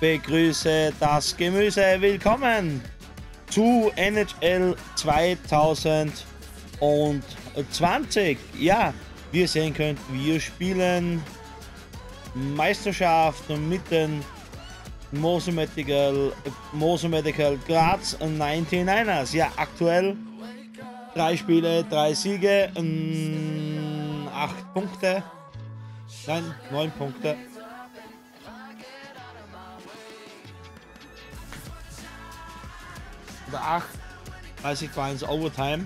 begrüße das Gemüse. Willkommen zu NHL 2020. Ja, wie ihr sehen könnt, wir spielen Meisterschaft mit den Moser Medical, Moser Medical Graz 99ers. Ja, aktuell drei Spiele, drei Siege, acht Punkte. Nein, neun Punkte. Oder acht. 30 war ins Overtime.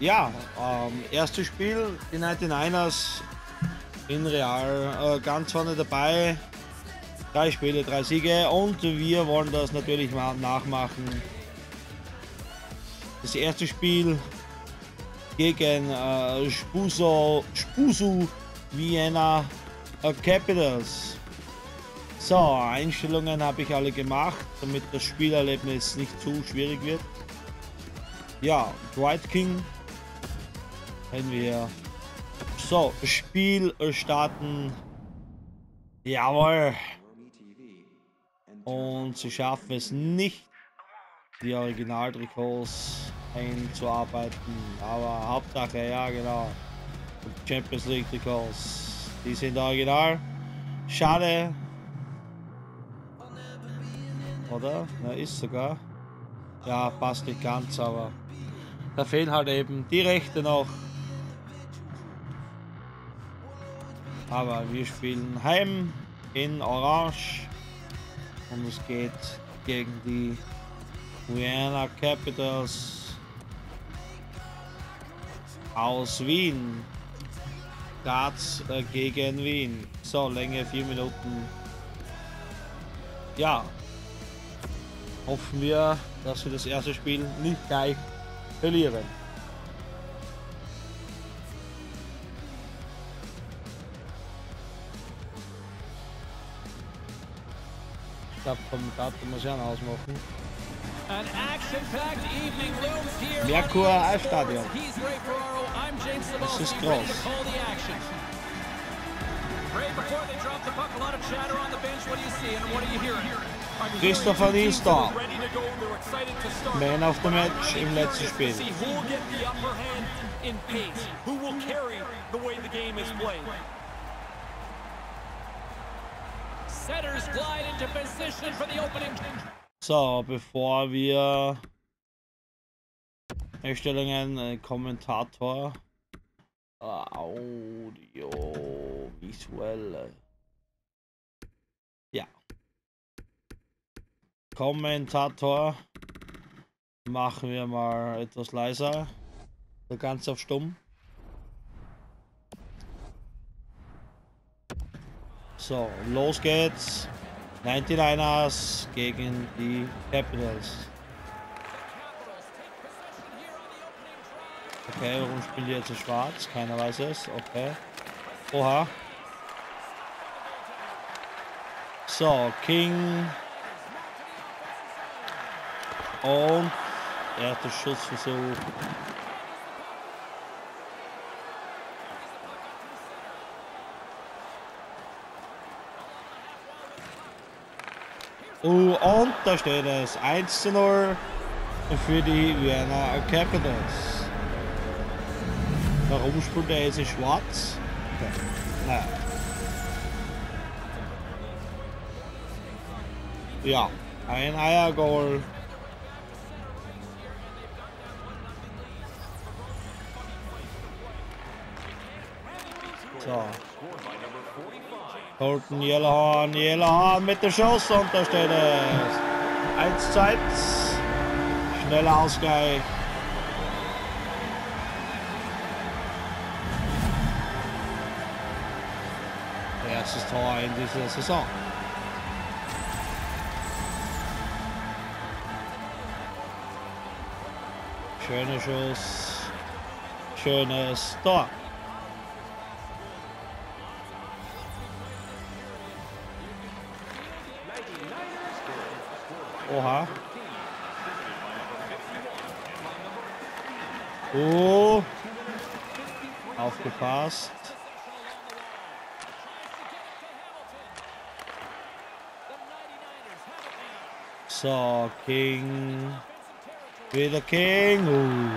Ja, ähm, erstes Spiel, die 99ers in Real äh, ganz vorne dabei. Drei Spiele, drei Siege und wir wollen das natürlich mal nachmachen. Das erste Spiel gegen äh, Spuso, Spusu Vienna äh, Capitals. So, Einstellungen habe ich alle gemacht, damit das Spielerlebnis nicht zu schwierig wird. Ja, Dwight King kennen wir so, Spiel starten. Jawohl. Und sie schaffen es nicht, die Originaltrikots einzuarbeiten. Aber Hauptsache, ja genau. Champions League Trikots. Die sind original. Schade. Oder? Na, ist sogar. Ja, passt nicht ganz, aber da fehlen halt eben die Rechte noch. Aber wir spielen heim in Orange und es geht gegen die Vienna Capitals aus Wien. Graz äh, gegen Wien. So, Länge 4 Minuten. Ja. Hoffen wir, dass wir das erste Spiel nicht gleich verlieren. glaube, Kommentator muss ja ausmachen. Merkur Eisstadion. Das ist groß. Christopher Nielstad. Man of the Match im letzten Spiel. Who will carry the way the game is played? So, bevor wir Erstellungen, äh, Kommentator, Audio, visuelle. Ja. Kommentator machen wir mal etwas leiser. Ganz auf stumm. So, los geht's. 99ers gegen die Capitals. Okay, warum spielen die jetzt so schwarz? Keiner weiß es. Okay. Oha. So, King. Und erster Schussversuch. Uh, und da steht es 1 zu 0 für die Vienna Capitals. Warum spielt er jetzt schwarz? Naja. Ja, ein Eiergoal. So. Colton Yellowhorn, Yellowhorn mit dem Schuss und da steht es. 1 zu 1. Schneller Ausgleich. Erstes Tor in dieser Saison. Schöner Schuss. Schönes Tor. Oha. Oh. Aufgepasst. So, King. Wieder King. Uh.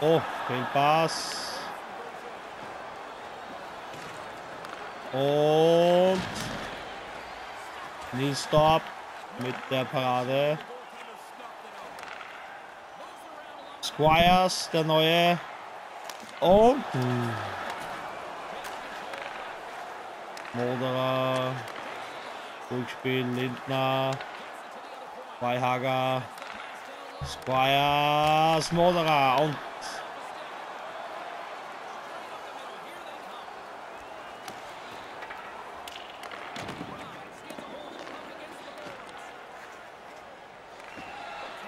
Oh, den Pass. Und Nils Stop mit der Parade. Squires, der neue. Und Moderer. Rückspiel, Lindner. Weihager. Squires, Moderer und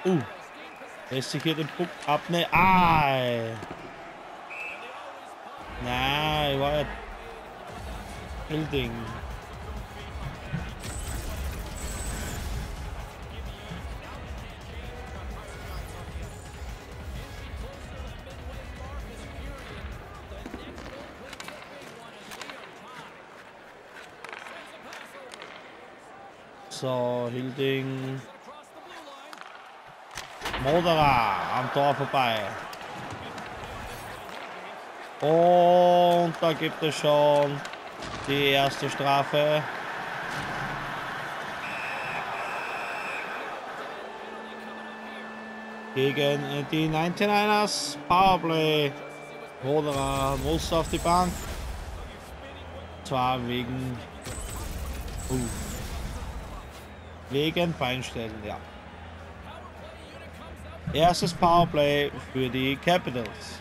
Uh. Lässt sich hier den Puck abnehmen. Ah! Nein, war ja Building. So, Hilding. Moderer am Tor vorbei. Und da gibt es schon die erste Strafe. Gegen die 99ers. Powerplay. Moderer muss auf die Bank. Zwar wegen... Uh, wegen Beinstellen, ja. Erstes Powerplay für die Capitals.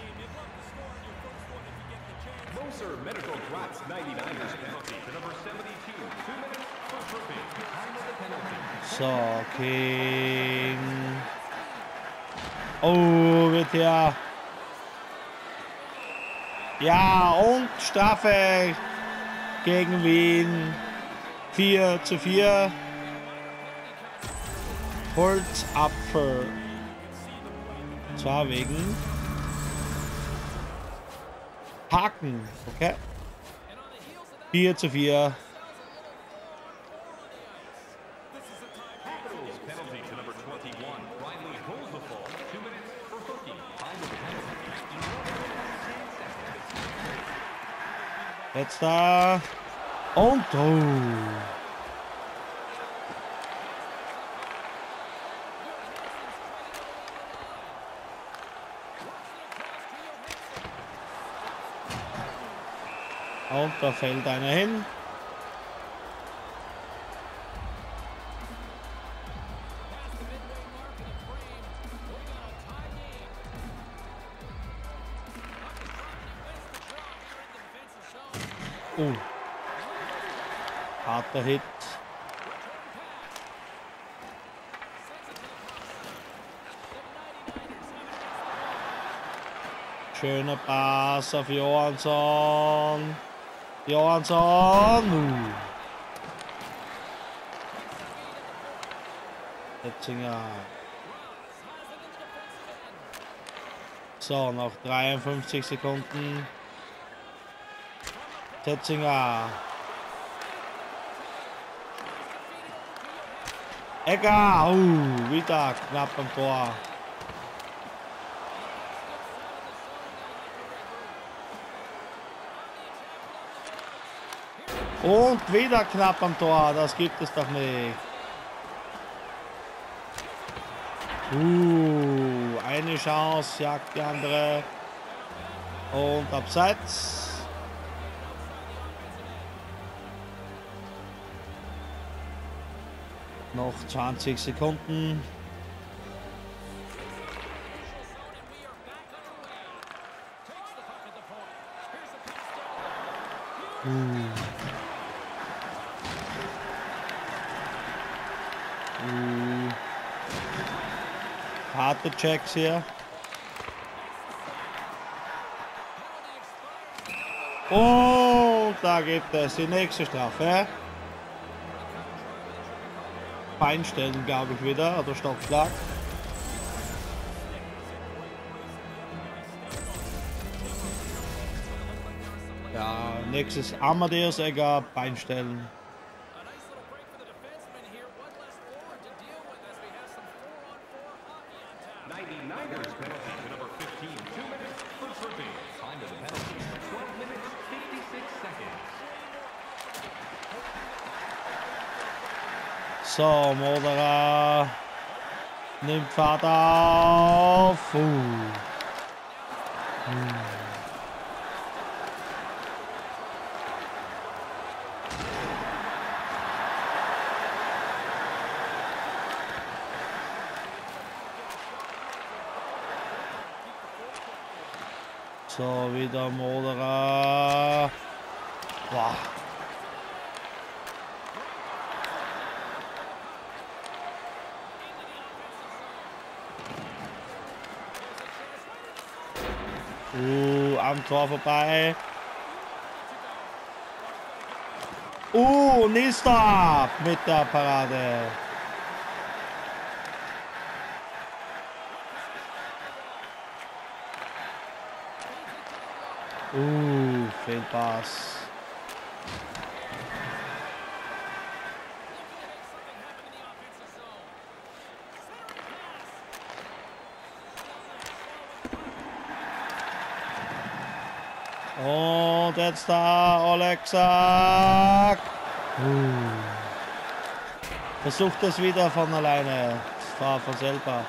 So, King. Oh, wird ja. Ja, und Strafe gegen Wien. 4 zu 4. Holzapfel. Zwar wegen Haken, okay? 4 zu 4. Jetzt da. Und oh. Und da fällt einer hin. Uh. Harter Hit. Schöner Pass auf Johansson. Johansson. Setzinger. So, noch 53 Sekunden. Setzinger. Egger. Uh, wieder knapp am Tor. Und wieder knapp am Tor. Das gibt es doch nicht. Uh, eine Chance, jagt die andere. Und abseits. Noch 20 Sekunden. Uh. Harte Checks hier. Und da gibt es die nächste Strafe. Beinstellen, glaube ich, wieder, oder Stockschlag. Ja, nächstes Amadeus Egger, Beinstellen. So, Moderer nimmt Fahrt auf. Uh. Hm. So, wieder Moderer. Am Tor vorbei. Uh, Nilstorp mit der Parade. Uh, Fehlpass. Und jetzt da. Uh. Versucht es wieder von alleine. War von selber.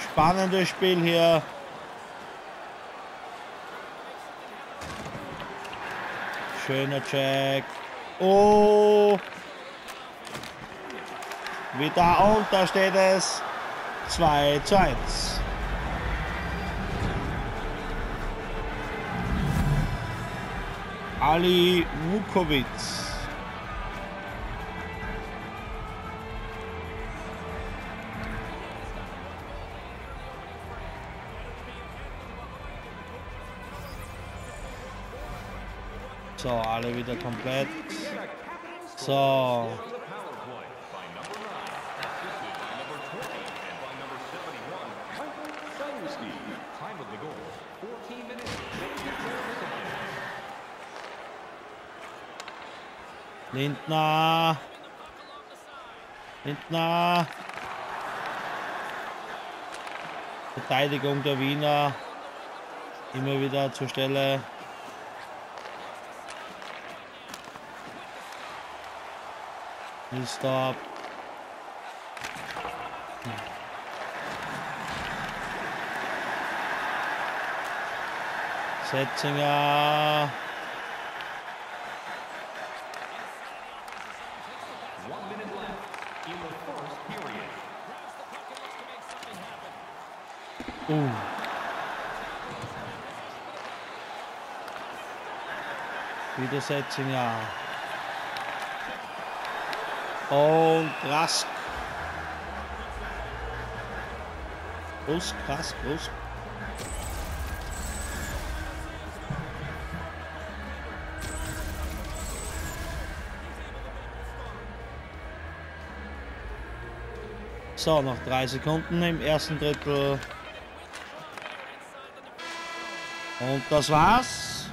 Spannendes Spiel hier. Schöner Check. Oh. Wieder und da steht es 2 zu 1. Ali Vukovic. So, alle wieder komplett. So. Lindner. Lindner. Verteidigung der Wiener. Immer wieder zur Stelle. Stop. Setzinger. Uh. Wieder Setzinger. Und Rask. Rusk, Rask, Rusk. So, noch drei Sekunden im ersten Drittel. Und das war's.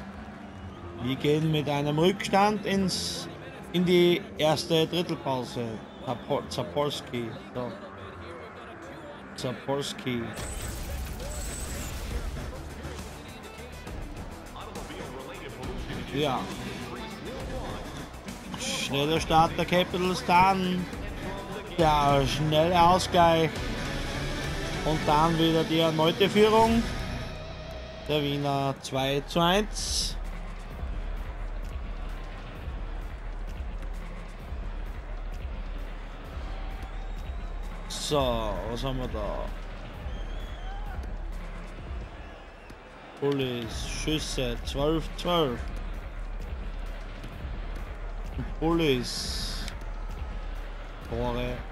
Wir gehen mit einem Rückstand ins, in die erste Drittelpause. Zapolski. So. Zapolski. Ja. Schneller Start der Capitals dann. Der schnelle Ausgleich. Und dann wieder die erneute Führung der Wiener 2 zu 1. So, was haben wir da? Bullis, Schüsse, 12, 12. Bullis, Tore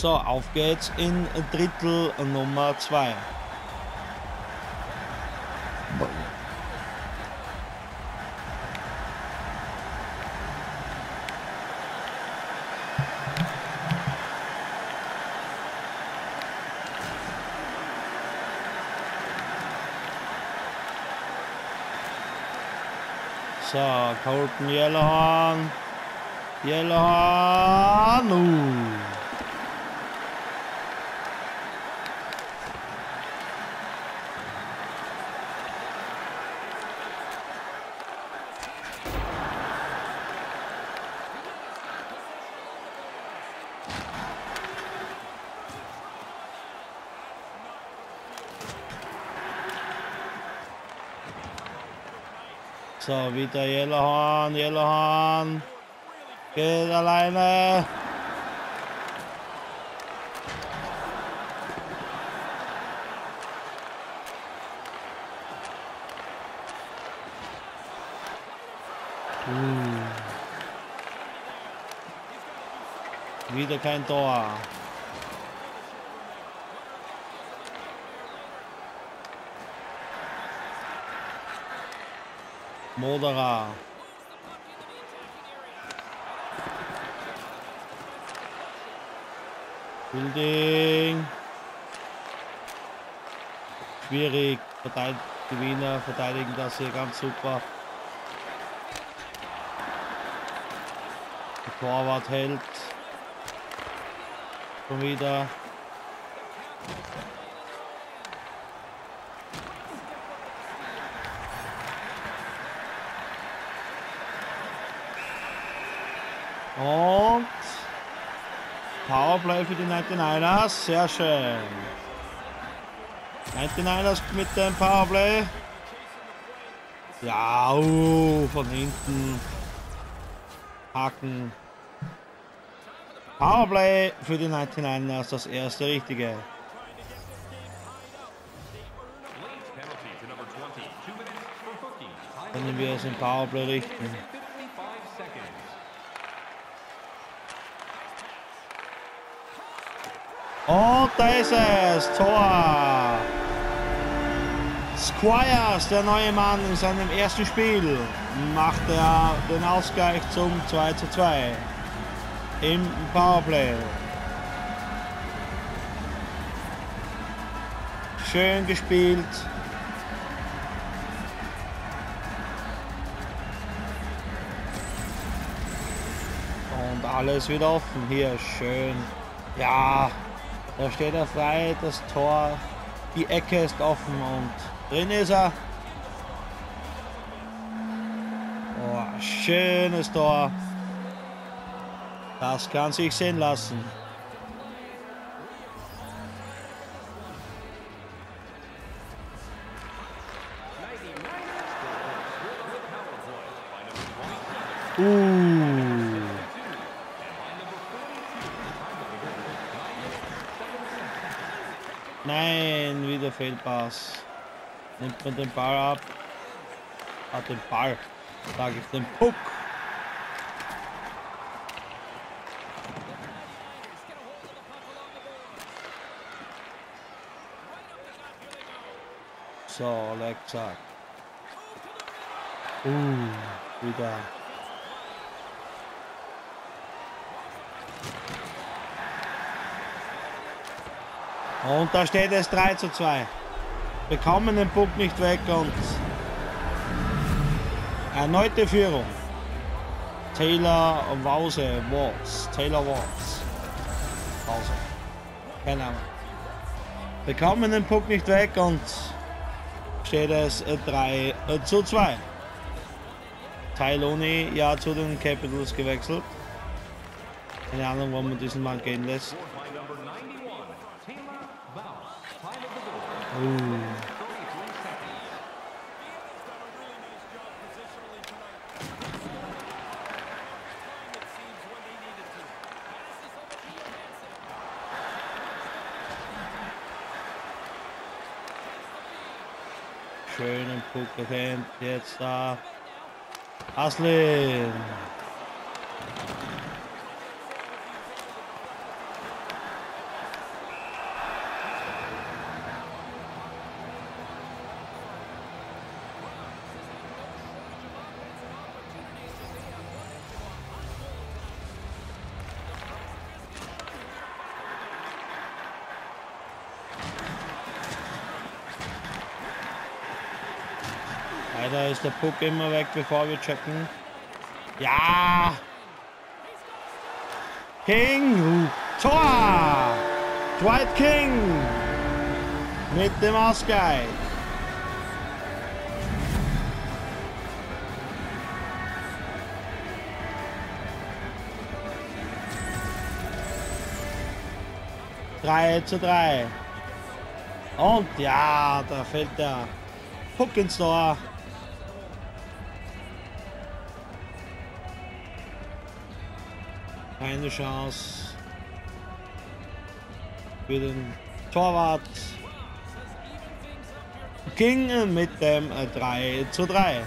So, auf geht's in Drittel Nummer 2. So, Colton Yellowhorn. Yellowhorn. Uh. So, wieder Yellowhorn, Yellowhorn. Geht alleine. Wieder kein Tor. Moderer. Building. Schwierig. Verteidigt die Wiener verteidigen das hier ganz super. Der Torwart hält. Schon wieder. Und Powerplay für die 99ers. Sehr schön. 99ers mit dem Powerplay. Ja, uh, von hinten. Haken. Powerplay für die 99ers, das erste richtige. Können wir es im Powerplay richten. Und da ist es, Tor. Squires, der neue Mann in seinem ersten Spiel, macht er den Ausgleich zum 2 zu 2 im Powerplay. Schön gespielt. Und alles wieder offen hier. Schön. Ja, da steht er frei, das Tor, die Ecke ist offen und drin ist er. Oh, schönes Tor. Das kann sich sehen lassen. Nein, wieder Fehlpass. Nimmt man den Ball ab. Hat den Ball. Sage ich den Puck. So, leckt zack. Uh, wieder. Und da steht es 3 zu 2. Bekommen den Puck nicht weg und erneute Führung. Taylor Wause, Walls, Taylor Walls. Wause. Keine Ahnung. Bekommen den Puck nicht weg und steht es 3 zu 2. Tyloni ja zu den Capitals gewechselt. Keine Ahnung, warum man diesen Mann gehen lässt. Schönen Puck erkennt jetzt da. Aslin. Ist der Puck immer weg, bevor wir checken. Ja! King! Tor! Dwight King! Mit dem Ausgleich. Drei zu drei. Und ja, da fällt der Puck ins Tor. Keine Chance. Für den Torwart. Ging mit dem 3 zu 3.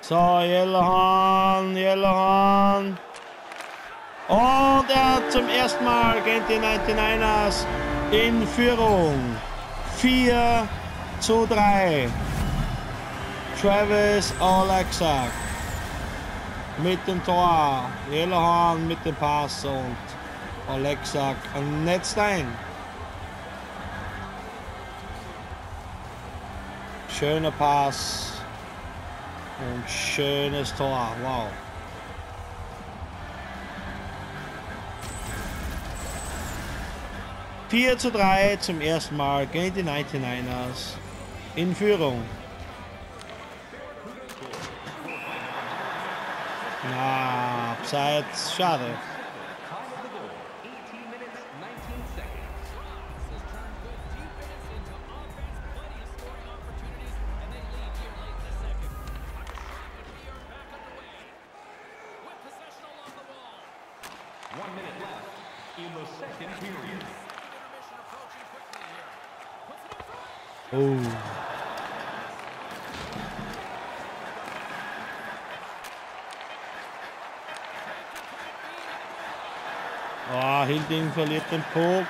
So, Yellowhorn, Yellowhorn. Und er hat zum ersten Mal gegen die 99ers in Führung. 4 zu 3. Travis Alexa mit dem Tor. Yellowhorn mit dem Pass und Alexa netzt ein. Schöner Pass. Und schönes Tor. Wow. Vier zu drei zum ersten Mal gegen die 99ers in Führung. Na, abseits, schade. Verliert den Puck.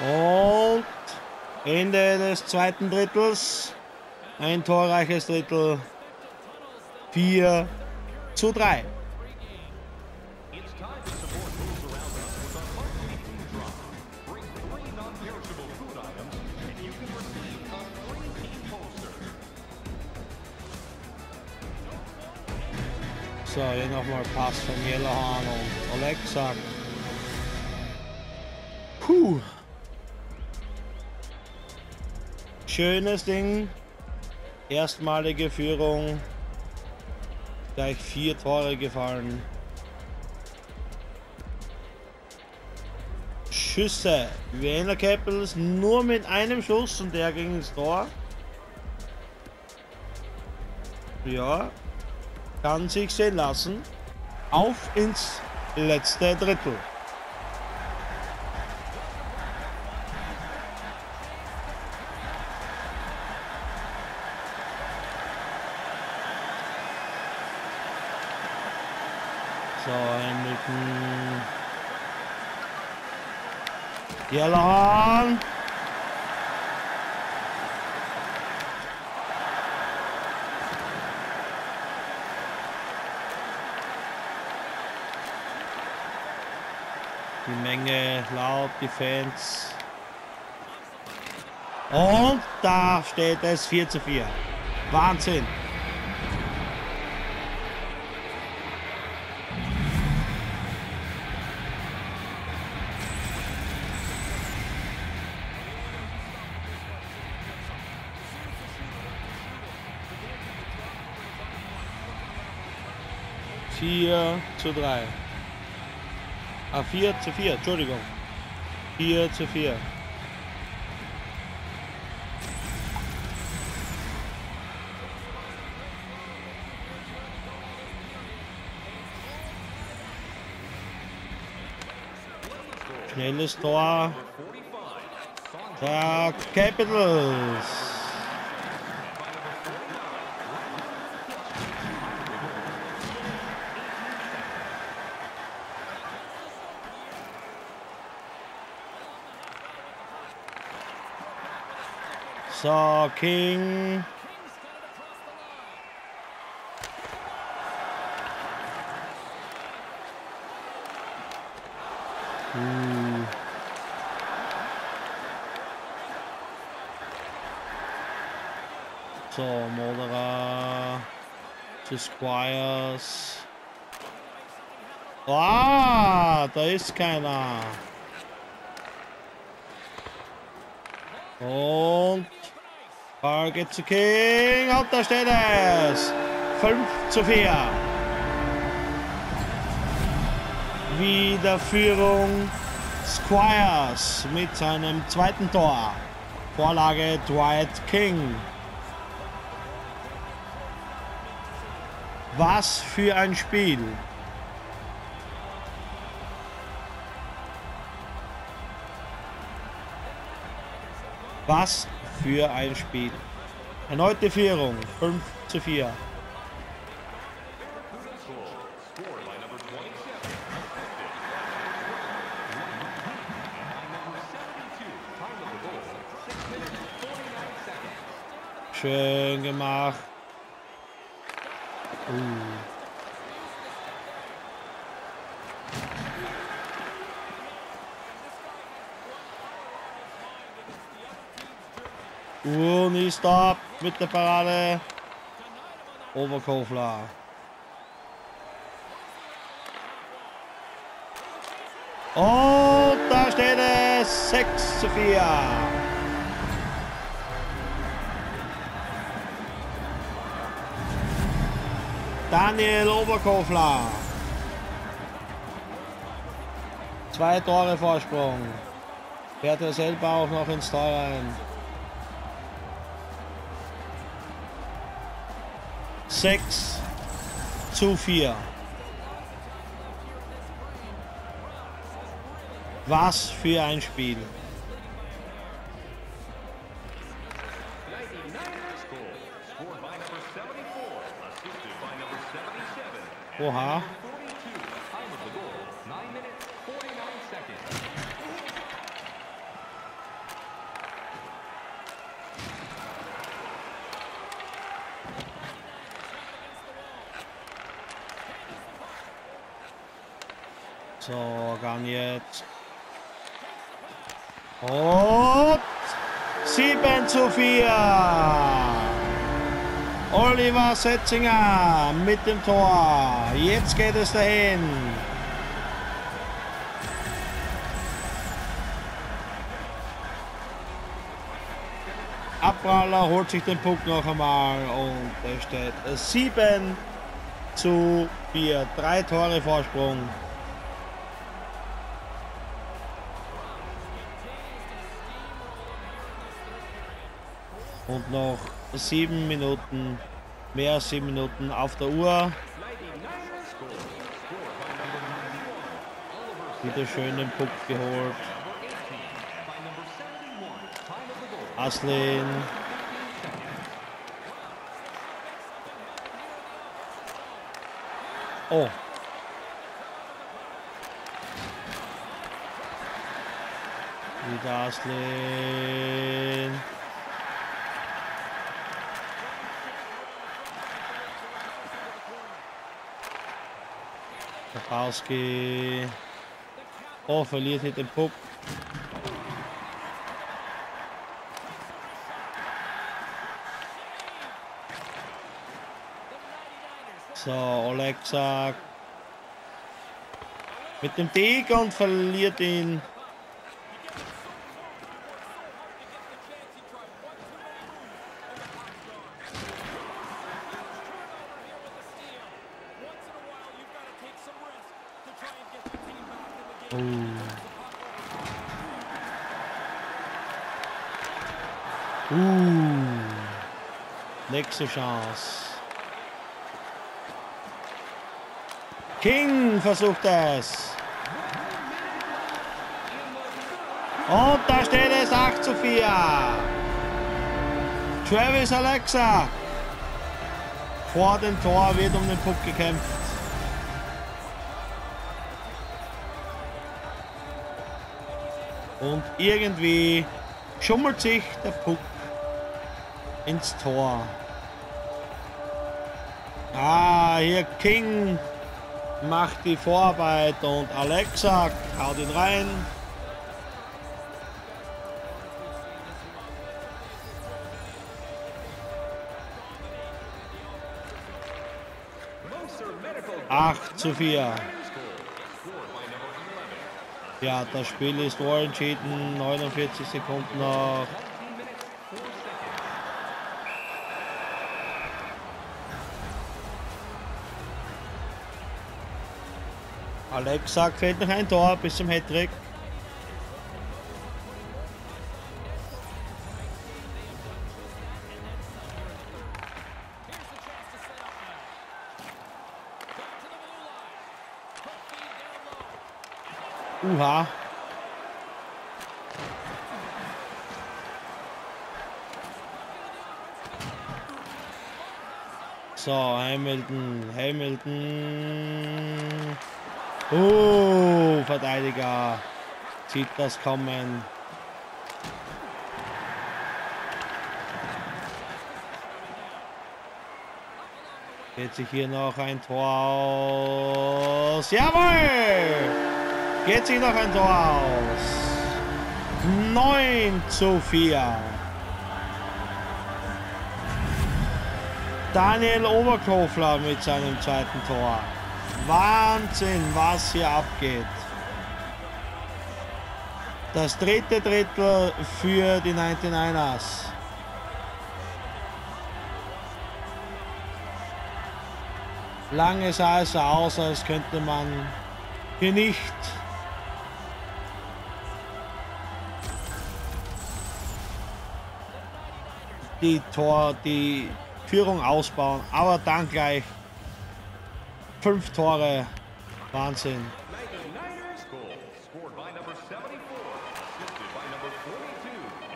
Und Ende des zweiten Drittels. Ein torreiches Drittel. 4 zu 3. So, hier nochmal Pass von Yellowhorn und Alexa. Puh. Schönes Ding. Erstmalige Führung. Gleich vier Tore gefallen. Schüsse. Vienna Capitals nur mit einem Schuss und der ging ins Tor. Ja, kann sich sehen lassen. Auf ins letzte Drittel. Die Menge laut, die Fans. Und da steht es 4 zu 4. Wahnsinn. Vier zu drei. Ah, 4 zu 4, Entschuldigung. 4 zu 4. Schnelles Tor. Der Capitals. So, King. So, Molderer zu Squires. Ah, da ist keiner. Und Ball geht zu King und da steht es. 5 zu 4. wieder Führung Squires mit seinem zweiten Tor. Vorlage Dwight King. Was für ein Spiel. Was für ein Spiel. Erneute Führung. 5 zu 4. Schön gemacht. Uh. Uni Stop mit der Parade. Oberkofler. Und da steht es 6 zu 4. Daniel Oberkofler. Zwei Tore Vorsprung. Fährt er selber auch noch ins Tor rein. Sechs zu vier. Was für ein Spiel. Oha. Gang jetzt. Und 7 zu 4. Oliver Setzinger mit dem Tor. Jetzt geht es dahin. Abpraller holt sich den Puck noch einmal und es steht 7 zu 4. Drei Tore Vorsprung. Noch sieben Minuten, mehr als sieben Minuten auf der Uhr. Wieder schön den Puck geholt. Aslin. Oh. Wieder Aslin. Kapowski. Oh, verliert hier den Puck. So, Alexa mit dem Deg und verliert ihn. Uh. Nächste Chance. King versucht es. Und da steht es 8 zu 4. Travis Alexa. Vor dem Tor wird um den Puck gekämpft. Und irgendwie schummelt sich der Puck ins Tor. Ah, hier King macht die Vorarbeit und Alexa haut ihn rein. Acht zu vier. Ja, das Spiel ist entschieden. 49 Sekunden noch. Alexa fehlt noch ein Tor bis zum Hattrick. Uha. So, Hamilton, Hamilton. Oh, Verteidiger. Sieht das kommen. Geht sich hier noch ein Tor aus. Jawohl! Geht sich noch ein Tor aus. 9 zu 4. Daniel Oberkofler mit seinem zweiten Tor. Wahnsinn, was hier abgeht. Das dritte Drittel für die 99ers. Lange sah es aus, als könnte man hier nicht die Tor, die Führung ausbauen, aber dann gleich fünf Tore. Wahnsinn.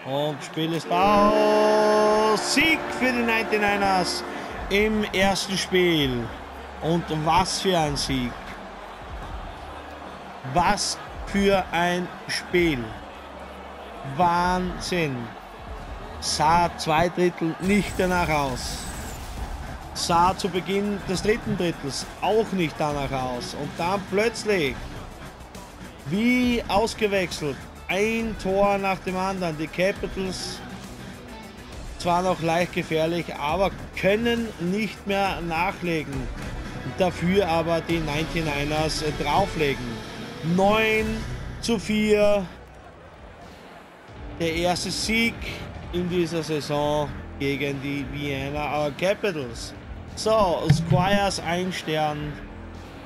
Und Spiel ist aus. Sieg für die 99ers im ersten Spiel. Und was für ein Sieg. Was für ein Spiel. Wahnsinn. Sah zwei Drittel nicht danach aus. Sah zu Beginn des dritten Drittels auch nicht danach aus. Und dann plötzlich, wie ausgewechselt, ein Tor nach dem anderen. Die Capitals zwar noch leicht gefährlich, aber können nicht mehr nachlegen. Dafür aber die 99ers drauflegen. 9 zu 4. Der erste Sieg in dieser Saison gegen die Vienna Capitals. So, Squires ein Stern,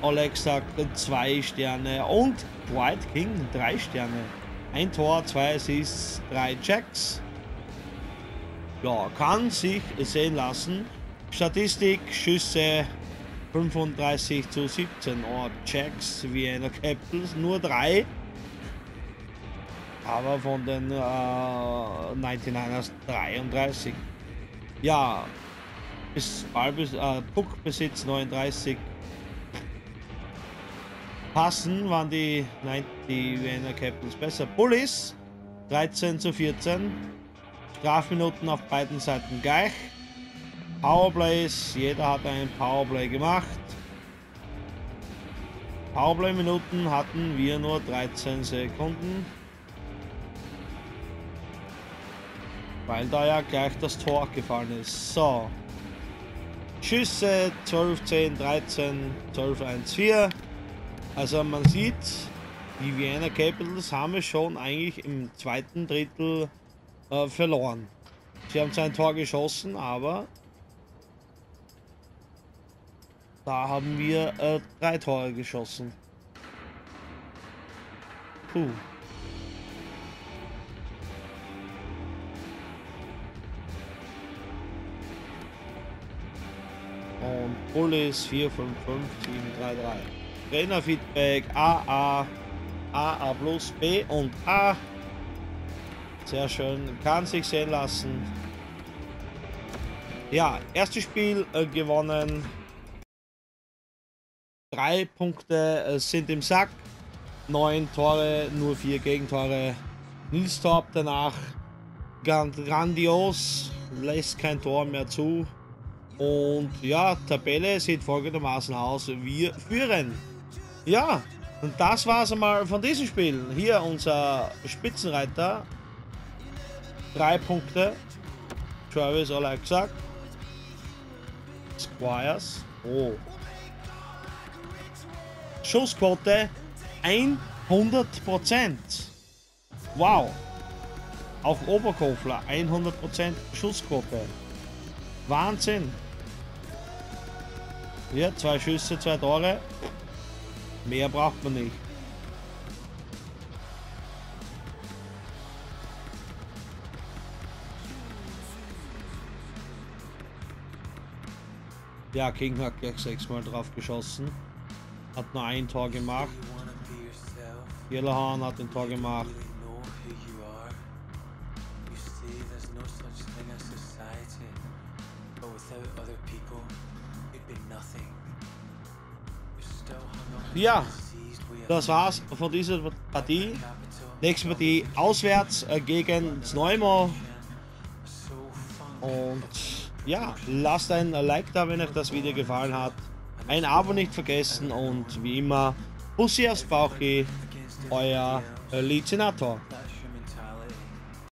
Alexa zwei Sterne und White King drei Sterne. Ein Tor, zwei Assists, drei Checks. Ja, kann sich sehen lassen. Statistik, Schüsse 35 zu 17. Oh, Checks, Vienna Capitals nur drei. Aber von den äh, 99ers 33. Ja, bis Ballbes äh, Puckbesitz 39. Passen waren die, nein, die Vienna Capitals besser. Bullies 13 zu 14. Strafminuten auf beiden Seiten gleich. Powerplays, jeder hat ein Powerplay gemacht. Powerplay-Minuten hatten wir nur 13 Sekunden. Weil da ja gleich das Tor gefallen ist. So. Schüsse 12, 10, 13, 12, 1, 4. Also man sieht, die Vienna Capitals haben es schon eigentlich im zweiten Drittel äh, verloren. Sie haben zwar ein Tor geschossen, aber da haben wir äh, drei Tore geschossen. Puh. Und Bullis 455733. Trainerfeedback AA, AA plus B und A. Sehr schön, kann sich sehen lassen. Ja, erstes Spiel äh, gewonnen. Drei Punkte äh, sind im Sack. Neun Tore, nur vier Gegentore. Nils Torp danach grandios, lässt kein Tor mehr zu. Und ja, Tabelle sieht folgendermaßen aus. Wir führen. Ja, und das war es einmal von diesem Spiel. Hier unser Spitzenreiter. Drei Punkte. Travis Alexa. Squires. Oh. Schussquote 100%. Wow. Auch Oberkofler 100% Schussquote. Wahnsinn. Ja, zwei Schüsse, zwei Tore. Mehr braucht man nicht. Ja, King hat gleich sechsmal drauf geschossen. Hat nur ein Tor gemacht. Yellowhorn hat ein Tor gemacht. Ja, das war's von dieser Partie. Nächste Partie auswärts äh, gegen Zneumo. Und ja, lasst ein Like da, wenn euch das Video gefallen hat. Ein Abo nicht vergessen und wie immer, Bussi aufs Bauchi, euer Lizinator.